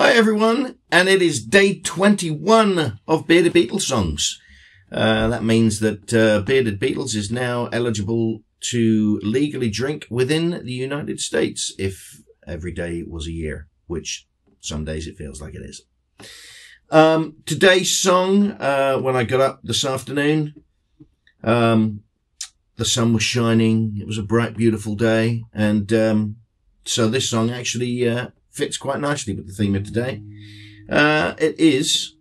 Hi everyone, and it is day 21 of Bearded Beatles songs. Uh, that means that uh, Bearded Beatles is now eligible to legally drink within the United States if every day was a year, which some days it feels like it is. Um, today's song, uh, when I got up this afternoon, um, the sun was shining. It was a bright, beautiful day. And, um, so this song actually, uh, fits quite nicely with the theme of today. Uh, it is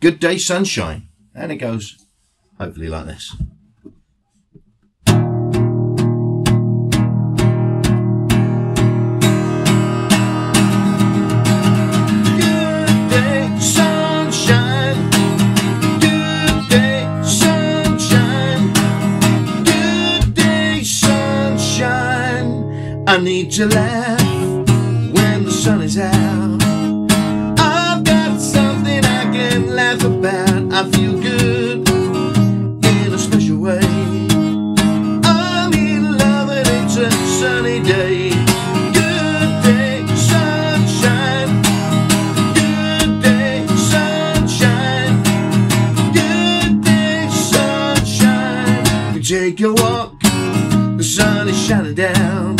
Good Day Sunshine. And it goes hopefully like this. Good day, sunshine. Good day, sunshine. Good day, sunshine. I need to laugh sun is out. I've got something I can laugh about. I feel good in a special way. I'm in love and it's a sunny day. Good day, sunshine. Good day, sunshine. Good day, sunshine. Take a walk, the sun is shining down.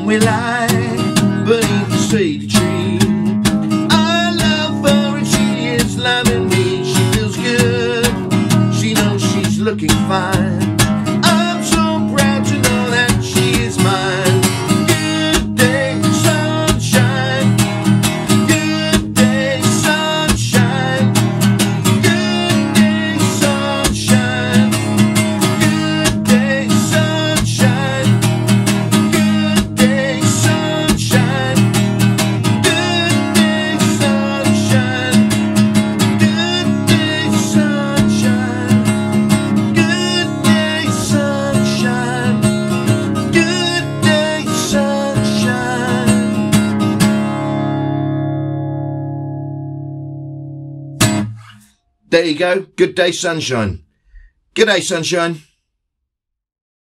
Then we lie beneath the shady tree. I love her and she is loving me. She feels good. She knows she's looking fine. There you go. Good day, sunshine. Good day, sunshine.